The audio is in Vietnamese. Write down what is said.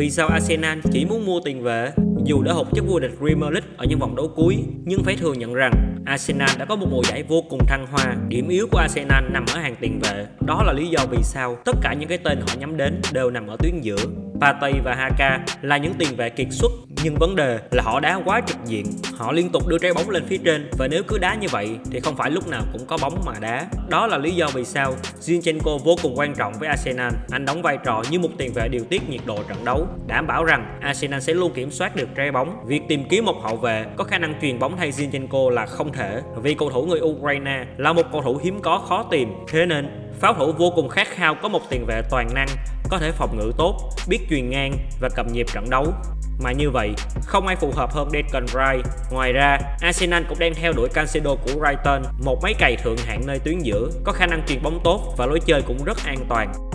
Vì sao Arsenal chỉ muốn mua tiền vệ? Dù đã hụt chức vô địch Premier League ở những vòng đấu cuối, nhưng phải thừa nhận rằng Arsenal đã có một mùa giải vô cùng thăng hoa. Điểm yếu của Arsenal nằm ở hàng tiền vệ. Đó là lý do vì sao tất cả những cái tên họ nhắm đến đều nằm ở tuyến giữa. Partey và Haka là những tiền vệ kiệt xuất, nhưng vấn đề là họ đá quá trực diện. Họ liên tục đưa trái bóng lên phía trên, và nếu cứ đá như vậy thì không phải lúc nào cũng có bóng mà đá. Đó là lý do vì sao Zinchenko vô cùng quan trọng với Arsenal. Anh đóng vai trò như một tiền vệ điều tiết nhiệt độ trận đấu, đảm bảo rằng Arsenal sẽ luôn kiểm soát được trái bóng. Việc tìm kiếm một hậu vệ có khả năng truyền bóng thay Zinchenko là không thể, vì cầu thủ người Ukraine là một cầu thủ hiếm có khó tìm. Thế nên, pháo thủ vô cùng khát khao có một tiền vệ toàn năng có thể phòng ngự tốt biết truyền ngang và cầm nhịp trận đấu mà như vậy, không ai phù hợp hơn Declan Rice. Ngoài ra, Arsenal cũng đang theo đuổi Cancelo của Brighton, một máy cày thượng hạng nơi tuyến giữa, có khả năng truyền bóng tốt và lối chơi cũng rất an toàn.